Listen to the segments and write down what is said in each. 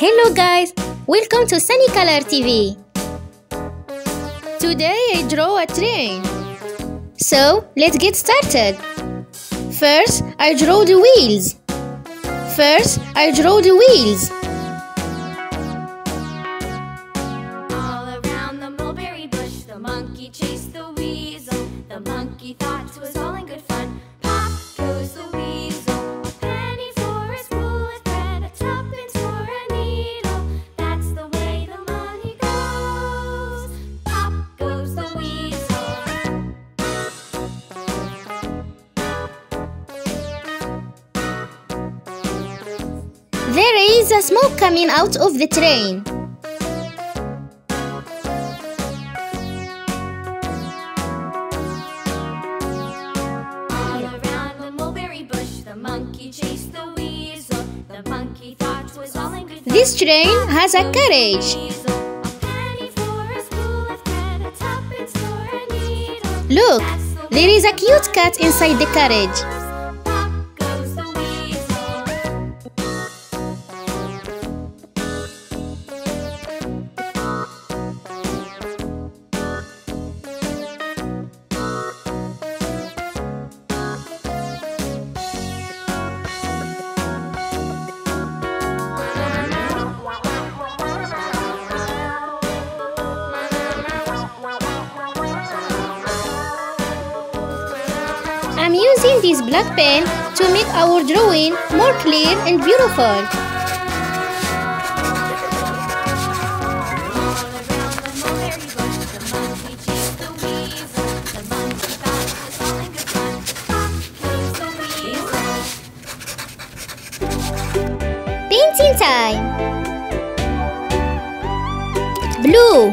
Hello guys, welcome to Sunny Color TV. Today I draw a train. So let's get started. First, I draw the wheels. First, I draw the wheels. All around the mulberry bush, the monkey chased the weasel. The monkey thought it was all in good fun. Pop goes the There is a smoke coming out of the train. All around the mulberry bush, the monkey chased the weasel. The monkey thought it was all in good fun. This train has a carriage. Weasel. A penny for a spool of thread, a tuppence for a needle. Look, there is a cute cat inside the carriage. I'm using this black pen to make our drawing more clear and beautiful. Painting time. Blue,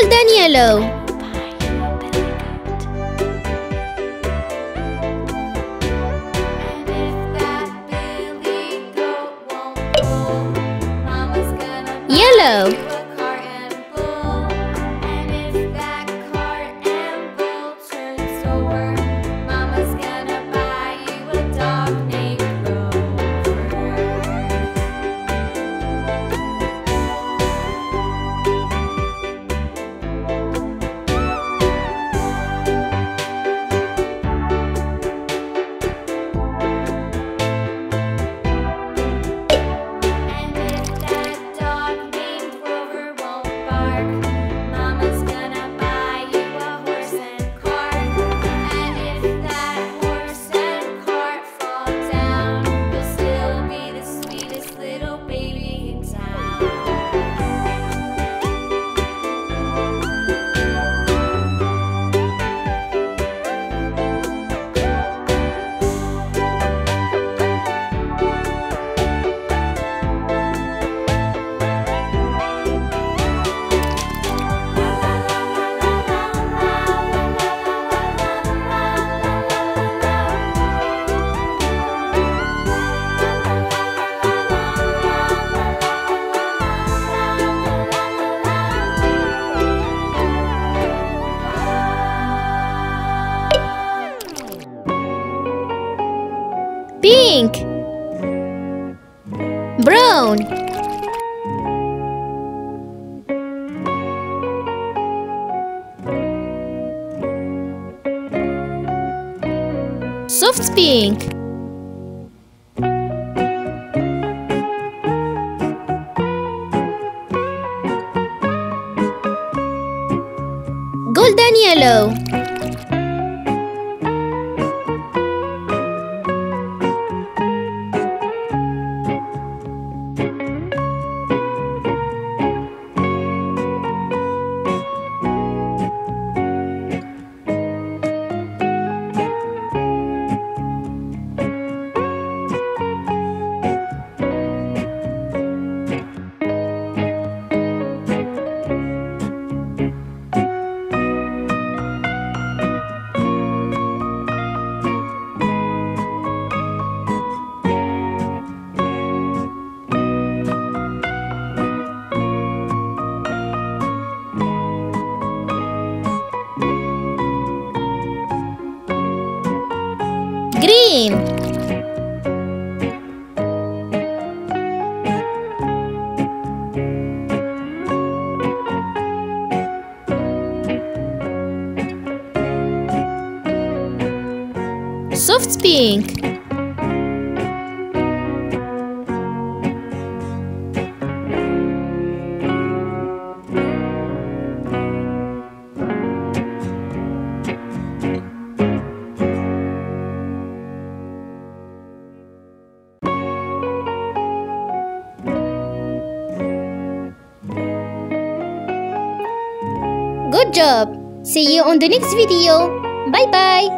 gonna buy yellow, pink, brown, soft pink, golden yellow, Green. Soft pink. Good job! See you on the next video. Bye bye!